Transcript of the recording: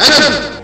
Action!